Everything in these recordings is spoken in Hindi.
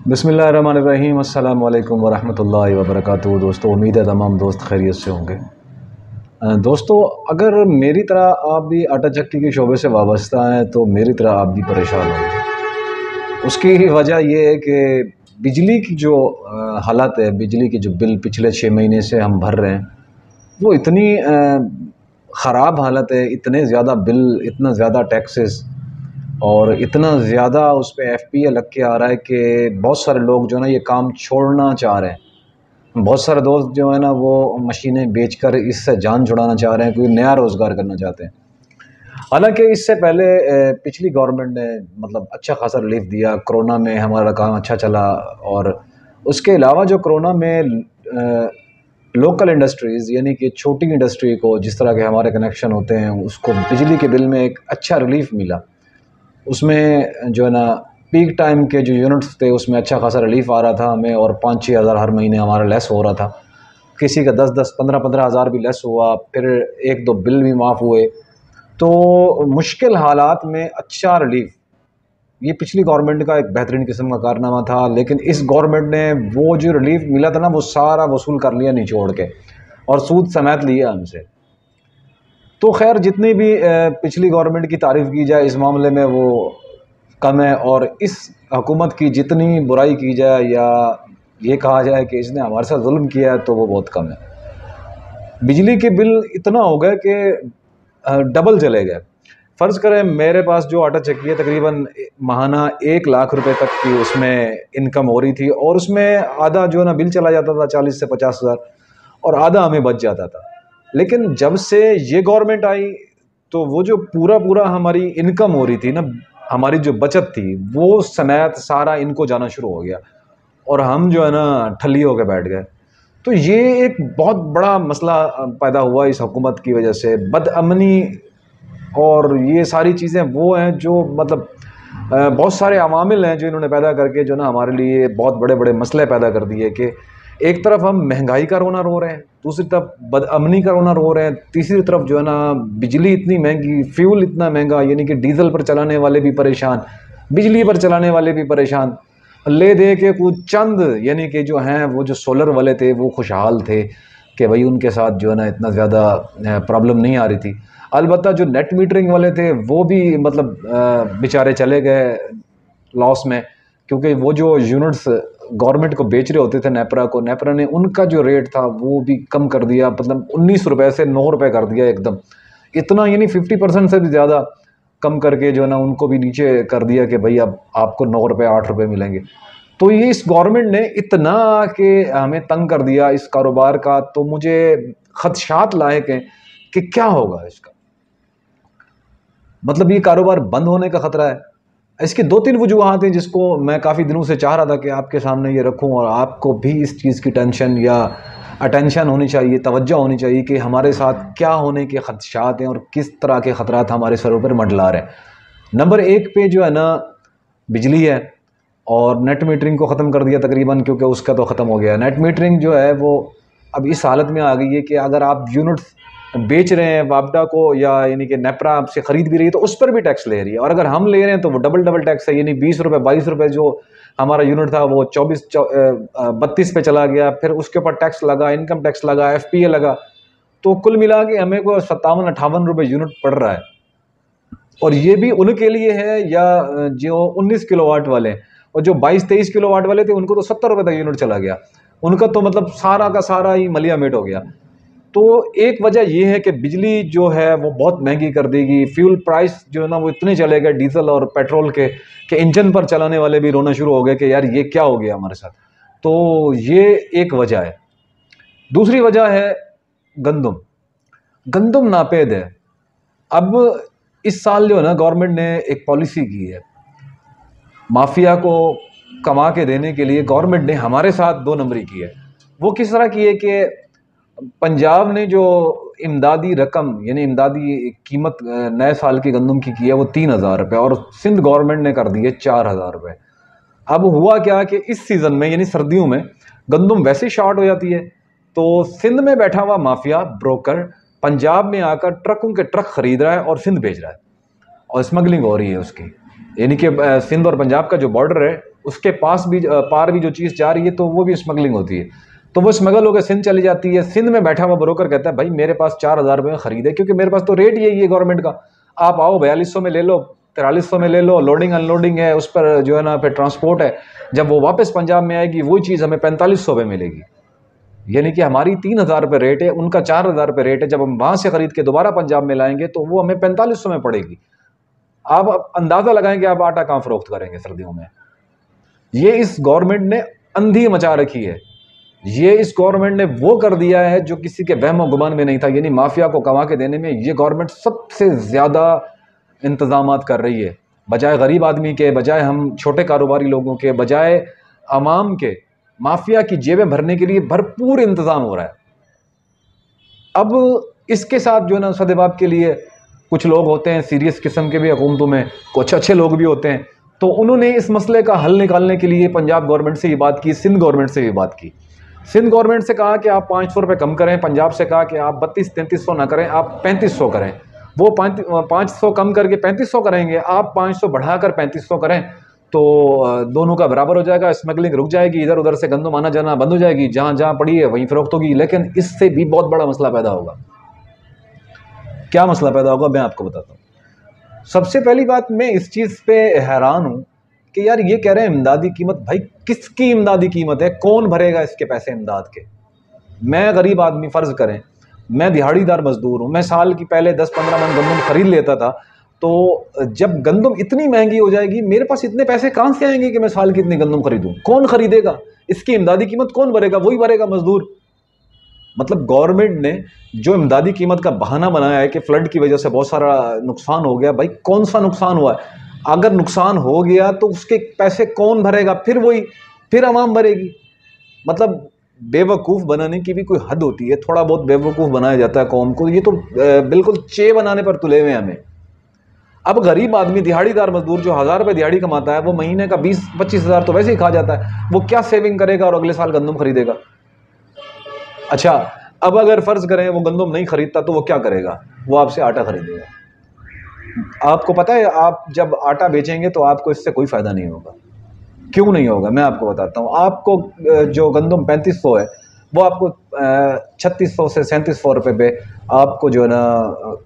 बसमीम अल्लाम वरहमल दोस्तों, उम्मीद है तमाम दोस्त खैरियत से होंगे। दोस्तों, अगर मेरी तरह आप भी आटा चक्की के शोबे से वाबस्ता हैं तो मेरी तरह आप भी परेशान होंगे। उसकी वजह यह है कि बिजली की जो हालत है, बिजली की जो बिल पिछले छः महीने से हम भर रहे हैं, वो इतनी ख़राब हालत है, इतने ज़्यादा बिल, इतना ज़्यादा टैक्सेस और इतना ज़्यादा उस पर एफ़ पी ए लग के आ रहा है कि बहुत सारे लोग जो है ना ये काम छोड़ना चाह रहे हैं। बहुत सारे दोस्त जो है ना वो मशीनें बेचकर इससे जान छुड़ाना चाह रहे हैं, कोई नया रोज़गार करना चाहते हैं। हालाँकि इससे पहले पिछली गवर्नमेंट ने मतलब अच्छा खासा रिलीफ दिया, कोरोना में हमारा काम अच्छा चला और उसके अलावा जो कोरोना में लोकल इंडस्ट्रीज़ यानी कि छोटी इंडस्ट्री को जिस तरह के हमारे कनेक्शन होते हैं, उसको बिजली के बिल में एक अच्छा रिलीफ मिला। उसमें जो है ना पीक टाइम के जो यूनिट्स थे, उसमें अच्छा खासा रिलीफ आ रहा था हमें और पाँच छः हज़ार हर महीने हमारा लेस हो रहा था। किसी का दस दस पंद्रह पंद्रह हज़ार भी लेस हुआ, फिर एक दो बिल भी माफ़ हुए। तो मुश्किल हालात में अच्छा रिलीफ ये पिछली गवर्नमेंट का एक बेहतरीन किस्म का कारनामा था, लेकिन इस गवर्नमेंट ने वो जो रिलीफ मिला था ना, वो सारा वसूल कर लिया निचोड़ के। और सूद समेत लिया हमसे। तो खैर, जितनी भी पिछली गवर्नमेंट की तारीफ़ की जाए, इस मामले में वो कम है और इस हकूमत की जितनी बुराई की जाए या ये कहा जाए कि इसने हमारे साथ जुल्म किया है तो वो बहुत कम है। बिजली के बिल इतना हो गया कि डबल चले गए। फ़र्ज़ करें, मेरे पास जो आटा चक्की है, तकरीबन महाना एक लाख रुपए तक की उसमें इनकम हो रही थी और उसमें आधा जो है ना, बिल चला जाता था, चालीस से पचास हज़ार और आधा हमें बच जाता था। लेकिन जब से ये गवर्नमेंट आई तो वो जो पूरा पूरा हमारी इनकम हो रही थी ना, हमारी जो बचत थी, वो सनैत सारा इनको जाना शुरू हो गया। और हम जो है ना ठली होकर बैठ गए। तो ये एक बहुत बड़ा मसला पैदा हुआ इस हुकूमत की वजह से। बदअमनी और ये सारी चीज़ें वो हैं जो मतलब बहुत सारे अवामिल हैं जो इन्होंने पैदा करके, जो ना हमारे लिए बहुत बड़े बड़े मसले पैदा कर दिए कि एक तरफ़ हम महँगाई का रोना रो रहे हैं, दूसरी तरफ़ बदअमनी का रोना रो रहे हैं, तीसरी तरफ़ जो है ना, बिजली इतनी महँगी, फ्यूल इतना महँगा, यानी कि डीजल पर चलाने वाले भी परेशान, बिजली पर चलाने वाले भी परेशान। ले दे के कुछ चंद, यानी कि जो हैं, वो जो सोलर वाले थे, वो खुशहाल थे कि भाई उनके साथ जो है ना, इतना ज़्यादा प्रॉब्लम नहीं आ रही थी। अलबत्त जो नेट मीटरिंग वाले थे, वो भी मतलब बेचारे चले गए लॉस में, क्योंकि वो जो यूनिट्स गवर्नमेंट को बेच रहे होते थे नेपरा को, नेपरा ने उनका जो रेट था वो भी कम कर दिया मतलब उन्नीस रुपये से नौ रुपये कर दिया एकदम। इतना यानी फिफ्टी परसेंट से भी ज़्यादा कम करके जो है ना उनको भी नीचे कर दिया कि भाई अब आपको नौ रुपये आठ रुपये मिलेंगे। तो ये इस गवर्नमेंट ने इतना कि हमें तंग कर दिया इस कारोबार का तो मुझे खदशात लायक हैं कि क्या होगा इसका। मतलब ये कारोबार बंद होने का ख़तरा है। इसके दो तीन वजूहत हैं जिसको मैं काफ़ी दिनों से चाह रहा था कि आपके सामने ये रखूँ और आपको भी इस चीज़ की टेंशन या अटेंशन होनी चाहिए, तवज्जो होनी चाहिए कि हमारे साथ क्या होने के खदशात हैं और किस तरह के ख़तरा हमारे सरों पर मंडला रहे हैं। नंबर एक पे जो है ना, बिजली है और नेट मीटरिंग को ख़त्म कर दिया तकरीबन, क्योंकि उसका तो ख़त्म हो गया। नेट मीटरिंग जो है वो अब इस हालत में आ गई है कि अगर आप यूनिट्स बेच रहे हैं वापडा को या यानी कि नेपरा आपसे ख़रीद भी रही है तो उस पर भी टैक्स ले रही है। और अगर हम ले रहे हैं तो वो डबल डबल टैक्स है, यानी बीस रुपये बाईस रुपये जो हमारा यूनिट था, वो चौबीस बत्तीस पे चला गया, फिर उसके ऊपर टैक्स लगा इनकम टैक्स लगा एफ़ पी ए लगा तो कुल मिला के हमें को सत्तावन, अट्ठावन रुपये यूनिट पड़ रहा है। और ये भी उनके लिए है, या जो उन्नीस किलो वाट वाले, और जो बाईस, तेईस किलो वाट वाले थे, उनको तो सत्तर रुपये तक यूनिट चला गया। उनका तो मतलब सारा का सारा ही मलिया मेट हो गया। तो एक वजह यह है कि बिजली जो है वो बहुत महँगी कर देगी। फ्यूल प्राइस जो है ना वो इतने चले गए डीजल और पेट्रोल के कि इंजन पर चलाने वाले भी रोना शुरू हो गए कि यार ये क्या हो गया हमारे साथ। तो ये एक वजह है। दूसरी वजह है गंदम। गंदम नापेद है। अब इस साल जो है ना गवर्नमेंट ने एक पॉलिसी की है माफिया को कमा के देने के लिए गवर्नमेंट ने हमारे साथ दो नंबरी की है। वो किस तरह की है कि पंजाब ने जो इमदादी रकम, यानी इमदादी कीमत नए साल की गंदम की की है, वो तीन हज़ार रुपये और सिंध गवर्नमेंट ने कर दी है चार हज़ार रुपये अब हुआ क्या कि इस सीज़न में, यानी सर्दियों में, गंदम वैसे शॉर्ट हो जाती है तो सिंध में बैठा हुआ माफिया ब्रोकर पंजाब में आकर ट्रकों के ट्रक खरीद रहा है और सिंध भेज रहा है, और स्मगलिंग हो रही है उसकी। यानी कि सिंध और पंजाब का जो बॉर्डर है, उसके पास भी पार भी जो चीज़ जा रही है तो वो भी स्मगलिंग होती है। तो वो स्मगल होकर सिंध चली जाती है। सिंध में बैठा हुआ ब्रोकर कहता है, भाई, मेरे पास चार हज़ार रुपये खरीदे, क्योंकि मेरे पास तो रेट यही है गवर्नमेंट का। आप आओ, बयालीस में ले लो, तिरालीस सौ में ले लो लोडिंग अनलोडिंग है, उस पर जो है ना, फिर ट्रांसपोर्ट है। जब वो वापस पंजाब में आएगी, वही चीज़ हमें पैंतालीस सौ में मिलेगी। यानी कि हमारी तीन हज़ार रुपये रेट है, उनका चार हज़ार रुपये रेट है। जब हम वहाँ से ख़रीद के दोबारा पंजाब में लाएँगे तो वो हमें पैंतालीस सौ में पड़ेगी। आप अंदाज़ा लगाएँ कि आप आटा कहाँ फ़रोख्त करेंगे सर्दियों में। ये इस गवर्नमेंट ने अंधी मचा रखी है। ये इस गवर्नमेंट ने वो कर दिया है जो किसी के वहम गुमान में नहीं था, यानी माफिया को कमा के देने में ये गवर्नमेंट सबसे ज़्यादा इंतज़ाम कर रही है। बजाय गरीब आदमी के, बजाय हम छोटे कारोबारी लोगों के, बजाय आवाम के, माफिया की जेबें भरने के लिए भरपूर इंतज़ाम हो रहा है। अब इसके साथ जो है ना सदबाब के लिए कुछ लोग होते हैं सीरियस किस्म के भी हुकूमतों में कुछ अच्छे लोग भी होते हैं तो उन्होंने इस मसले का हल निकालने के लिए पंजाब गवर्नमेंट से ये बात की, सिंध गवर्नमेंट से ये बात की। सिंध गवर्नमेंट से कहा कि आप पाँच सौ रुपये कम करें, पंजाब से कहा कि आप बत्तीस, तैंतीस सौ ना करें, आप पैंतीस सौ करें। वो पाँच सौ कम करके पैंतीस सौ करेंगे, आप पाँच सौ बढ़ाकर पैंतीस सौ करें तो दोनों का बराबर हो जाएगा, स्मगलिंग रुक जाएगी, इधर उधर से गंदम आना जाना बंद हो जाएगी, जहाँ जहाँ पड़ी है वहीं फ़रोख्त होगी, लेकिन इससे भी बहुत बड़ा मसला पैदा होगा। क्या मसला पैदा होगा, मैं आपको बताता हूँ। सबसे पहली बात, मैं इस चीज़ पे हैरान हूँ कि यार ये कह रहे हैं इमदादी कीमत, भाई किसकी इमदादी कीमत है? कौन भरेगा इसके पैसे इमदाद के? मैं गरीब आदमी, फ़र्ज़ करें। मैं दिहाड़ीदार मज़दूर हूँ। मैं साल की पहले दस पंद्रह मन गंदम ख़रीद लेता था। तो जब गंदम इतनी महँगी हो जाएगी, मेरे पास इतने पैसे कहाँ से आएँगे कि मैं साल की इतनी गंदम खरीदूँ? कौन खरीदेगा? इसकी इमदादी कीमत कौन भरेगा? वही भरेगा मज़दूर। मतलब गवर्नमेंट ने जो इमदादी कीमत का बहाना बनाया है कि फ्लड की वजह से बहुत सारा नुकसान हो गया, भाई कौन सा नुकसान हुआ? है अगर नुकसान हो गया तो उसके पैसे कौन भरेगा? फिर वही, फिर आवाम भरेगी। मतलब बेवकूफ़ बनाने की भी कोई हद होती है। थोड़ा बहुत बेवकूफ़ बनाया जाता है कौम को। ये तो बिल्कुल चे बनाने पर तुले हुए हमें। अब गरीब आदमी, दिहाड़ीदार मजदूर जो हज़ार रुपये दिहाड़ी कमाता है, वो महीने का बीस, पच्चीस हज़ार तो वैसे ही खा जाता है। वो क्या सेविंग करेगा और अगले साल गंदम खरीदेगा? अच्छा अब अगर फ़र्ज़ करें वो गंदम नहीं खरीदता तो वो क्या करेगा? वो आपसे आटा खरीदेगा। आपको पता है, आप जब आटा बेचेंगे तो आपको इससे कोई फ़ायदा नहीं होगा। क्यों नहीं होगा? मैं आपको बताता हूँ। आपको जो गंदम पैंतीस सौ है, वो आपको छत्तीस सौ से सैंतीस सौ रुपये पे आपको जो है ना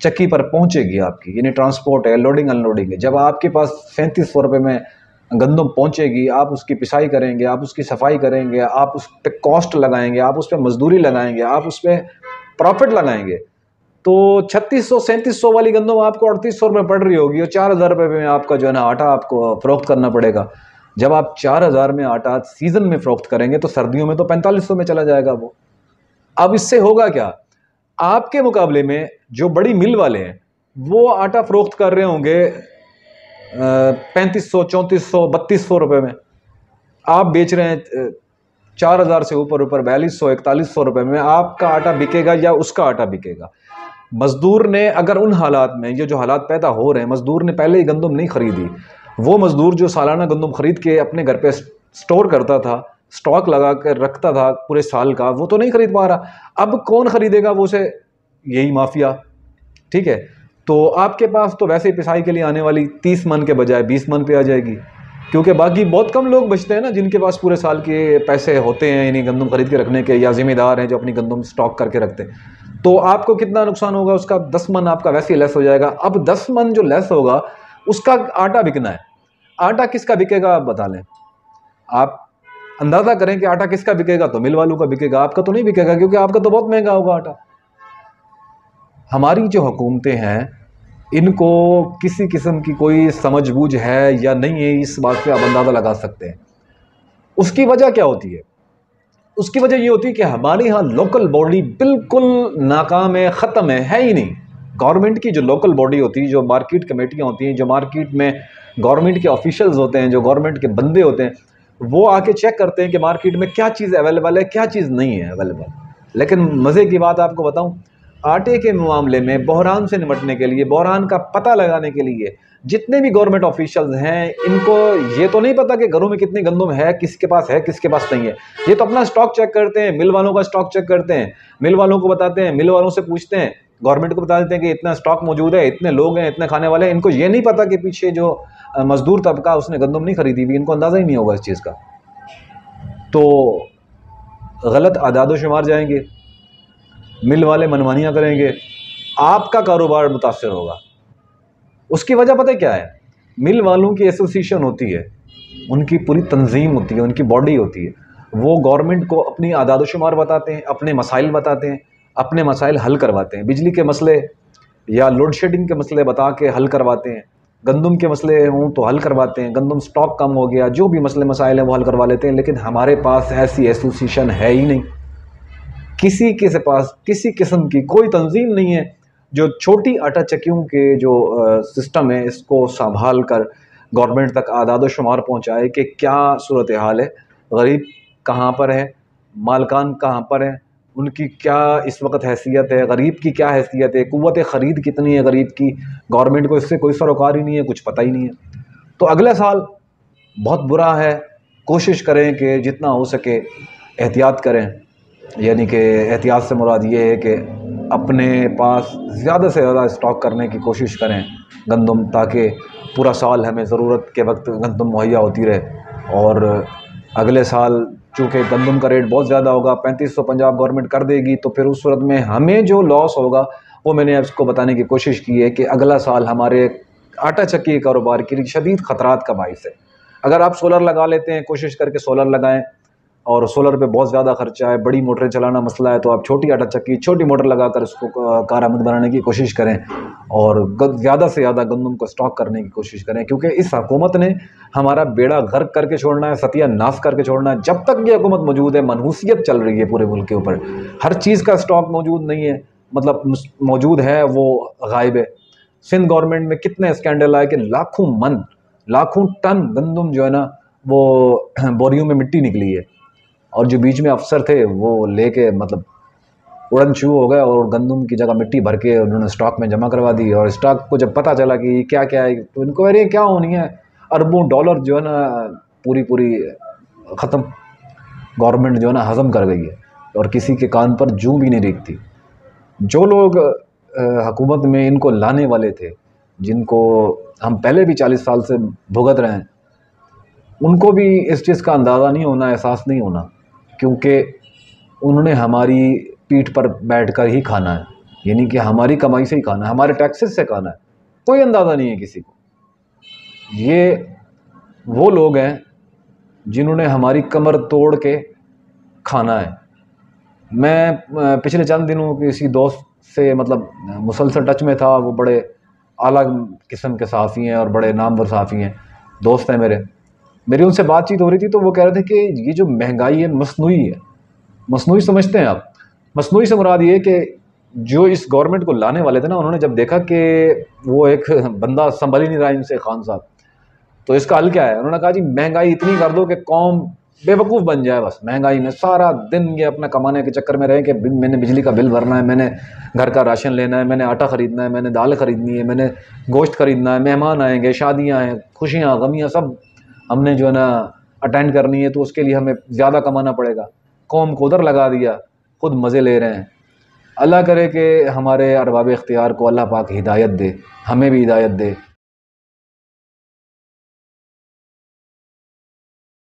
चक्की पर पहुँचेगी आपकी। यानी ट्रांसपोर्ट है, लोडिंग, अनलोडिंग है। जब आपके पास सैंतीस सौ रुपये में गंदम पहुँचेगी, आप उसकी पिसाई करेंगे, आप उसकी सफ़ाई करेंगे, आप उस पर कॉस्ट लगाएँगे, आप उस पर मजदूरी लगाएँगे, आप उस पर प्रॉफिट लगाएँगे तो छत्तीस सौ, सैंतीस सौ वाली गंदम आपको अड़तीस सौ रुपये पड़ रही होगी और चार हज़ार रुपये में आपका जो है ना आटा आपको फ़रोख्त करना पड़ेगा। जब आप चार हज़ार में आटा सीज़न में फ़रोख्त करेंगे तो सर्दियों में तो पैंतालीस सौ में चला जाएगा वो। अब इससे होगा क्या? आपके मुकाबले में जो बड़ी मिल वाले हैं, वो आटा फ़रोख्त कर रहे होंगे पैंतीस सौ, चौंतीस सौ, बत्तीस सौ रुपये में। आप बेच रहे हैं चार हज़ार से ऊपर ऊपर बयालीस सौ, इकतालीस सौ रुपये में आपका आटा बिकेगा या उसका आटा बिकेगा। मज़दूर ने अगर उन हालात में, ये जो हालात पैदा हो रहे हैं, मज़दूर ने पहले ही गंदम नहीं ख़रीदी। वो मज़दूर जो सालाना गंदम ख़रीद के अपने घर पे स्टोर करता था, स्टॉक लगा कर रखता था पूरे साल का, वो तो नहीं ख़रीद पा रहा। अब कौन ख़रीदेगा वो से यही माफिया। ठीक है? तो आपके पास तो वैसे ही पिसाई के लिए आने वाली तीस मन के बजाय बीस मन पे आ जाएगी। क्योंकि बाकी बहुत कम लोग बचते हैं ना, जिनके पास पूरे साल के पैसे होते हैं यानी गंदम खरीद के रखने के, या ज़िम्मेदार हैं जो अपनी गंदम स्टॉक करके रखते हैं। तो आपको कितना नुकसान होगा? उसका दस मन आपका वैसे ही लेस हो जाएगा। अब दस मन जो लेस होगा, उसका आटा बिकना है। आटा किसका बिकेगा? आप बता लें। आप अंदाज़ा करें कि आटा किसका बिकेगा? तो मिल वालों का बिकेगा। आपका तो नहीं बिकेगा, क्योंकि आपका तो बहुत महँगा होगा आटा। हमारी जो हुकूमतें हैं, इनको किसी किस्म की कोई समझ बूझ है या नहीं है, इस बात पे आप अंदाज़ा लगा सकते हैं। उसकी वजह क्या होती है? उसकी वजह ये होती है कि हमारे यहाँ लोकल बॉडी बिल्कुल नाकाम है, ख़त्म है है ही नहीं। गवर्नमेंट की जो लोकल बॉडी होती है, जो मार्केट कमेटियाँ होती हैं, जो मार्केट में गवर्नमेंट के ऑफिशल्स होते हैं, जो गवर्नमेंट के बंदे होते हैं, वो आके चेक करते हैं कि मार्केट में क्या चीज़ अवेलेबल है, क्या चीज़ नहीं है अवेलेबल लेकिन मज़े की बात आपको बताऊँ, आटे के मामले में, बहरान से निपटने के लिए, बहरान का पता लगाने के लिए जितने भी गवर्नमेंट ऑफिशियल्स हैं, इनको ये तो नहीं पता कि घरों में कितनी गंदम है, किसके पास है, किसके पास नहीं है। ये तो अपना स्टॉक चेक करते हैं मिल वालों का स्टॉक चेक करते हैं। मिल वालों को बताते हैं मिल वालों से पूछते हैं। गवर्नमेंट को बता देते हैं कि इतना स्टॉक मौजूद है, इतने लोग हैं, इतने खाने वाले हैं। इनको ये नहीं पता कि पीछे जो मजदूर तबका, उसने गंदम नहीं खरीदी हुई, इनको अंदाज़ा ही नहीं होगा इस चीज़ का। तो गलत आदाद शुमार जाएँगे मिल वाले मनमानियाँ करेंगे। आपका कारोबार मुतासर होगा। उसकी वजह पता क्या है? मिल वालों की एसोसिएशन होती है, उनकी पूरी तंजीम होती है, उनकी बॉडी होती है। वो गवर्नमेंट को अपनी आदाद शुमार बताते हैं, अपने मसाइल बताते हैं, अपने मसाइल हल करवाते हैं। बिजली के मसले या लोड शेडिंग के मसले बता के हल करवाते हैं। गंदम के मसले हों तो हल करवाते हैं। गंदम स्टॉक कम हो गया, जो भी मसले मसाइल हैं वो हल करवा लेते हैं, लेकिन हमारे पास ऐसी एसोसिएशन है ही नहीं। किसी के पास, किसी किस्म की कोई तंजीम नहीं है। जो छोटी आटा चक्कियों के जो सिस्टम है, इसको संभाल कर गवर्नमेंट तक आदाद शुमार पहुँचाए कि क्या सूरत हाल है? गरीब कहाँ पर है? मालकान कहाँ पर हैं? उनकी क्या इस वक्त हैसियत है? गरीब की क्या हैसियत है? क़वत ख़रीद कितनी है गरीब की? गवर्नमेंट को इससे कोई सरोकार ही नहीं है, कुछ पता ही नहीं है। तो अगले साल बहुत बुरा है। कोशिश करें कि जितना हो सके एहतियात करें। यानी कि एहतियात से मुराद ये है कि अपने पास ज़्यादा से ज़्यादा स्टॉक करने की कोशिश करें। गंदम, ताकि पूरा साल हमें ज़रूरत के वक्त गंदम मुहैया होती रहे। और अगले साल चूँकि गंदम का रेट बहुत ज़्यादा होगा, पैंतीस सौ पंजाब गवर्नमेंट कर देगी तो फिर उस सूरत में हमें जो लॉस होगा, वो मैंने इसको बताने की कोशिश की है कि अगला साल हमारे आटा चक्की कारोबार के लिए शदीद ख़तरात का बायस है अगर आप सोलर लगा लेते हैं, कोशिश करके सोलर लगाएँ और सोलर पे बहुत ज़्यादा खर्चा है, बड़ी मोटरें चलाना मसला है तो आप छोटी आटा चक्की, छोटी मोटर लगाकर इसको कारामद बनाने की कोशिश करें और ज़्यादा से ज़्यादा गंदम को स्टॉक करने की कोशिश करें, क्योंकि इस हुकूमत ने हमारा बेड़ा गर्क करके छोड़ना है, सतिया नाश करके छोड़ना है। जब तक ये हुकूमत मौजूद है, मनहूसियत चल रही है पूरे मुल्क के ऊपर। हर चीज़ का स्टॉक मौजूद नहीं है मतलब मौजूद है वो गायब है। सिंध गवर्नमेंट में कितने स्कैंडल आए कि लाखों मन, लाखों टन गंदम जो है ना, वो बोरियों में मिट्टी निकली है। और जो बीच में अफसर थे, वो लेके मतलब उड़न शुरू हो गए और गंदम की जगह मिट्टी भर के उन्होंने स्टॉक में जमा करवा दी और स्टॉक को जब पता चला कि क्या क्या है तो इनको अरे क्या होनी है? अरबों डॉलर जो है ना, पूरी पूरी ख़त्म। गवर्नमेंट जो है ना, हज़म कर गई है और किसी के कान पर जू भी नहीं रेखती। जो लोग हकूमत में इनको लाने वाले थे, जिनको हम पहले भी चालीस साल से भुगत रहे हैं, उनको भी इस चीज़ का अंदाज़ा नहीं होना, एहसास नहीं होना। क्योंकि उन्होंने हमारी पीठ पर बैठ कर ही खाना है। यानी कि हमारी कमाई से ही खाना है, हमारे टैक्सेस से खाना है। कोई अंदाज़ा नहीं है किसी को। ये वो लोग हैं जिन्होंने हमारी कमर तोड़ के खाना है। मैं पिछले चंद दिनों किसी दोस्त से मतलब मुसलसल टच में था, वो बड़े अलग किस्म के सहाफ़ी हैं और बड़े नामवर सहाफ़ी हैं। दोस्त हैं मेरे। मेरी उनसे बातचीत हो रही थी तो वो कह रहे थे कि ये जो महँगाई है मसनू है। मसनू समझते हैं आप। मसनू से मुराद ये कि जो इस गवर्नमेंट को लाने वाले थे ना, उन्होंने जब देखा कि वो एक बंदा संभल ही नहीं रहा इनसे, खान साहब तो इसका हल क्या है? उन्होंने कहा, जी, महँगाई इतनी कर दो कि कौम बेवकूफ़ बन जाए बस। महँगाई में सारा दिन ये अपना कमाने के चक्कर में रहे कि मैंने बिजली का बिल भरना है, मैंने घर का राशन लेना है, मैंने आटा ख़रीदना है, मैंने दाल ख़रीदनी है, मैंने गोश्त ख़रीदना है, मेहमान आएँगे, शादियाँ हैं, खुशियाँ, गमियाँ सब हमने जो है ना अटेंड करनी है तो उसके लिए हमें ज़्यादा कमाना पड़ेगा। कौम को उधर लगा दिया, खुद मज़े ले रहे हैं। अल्लाह करे कि हमारे अरबाब इख्तियार को अल्लाह पाक हिदायत दे, हमें भी हिदायत दे।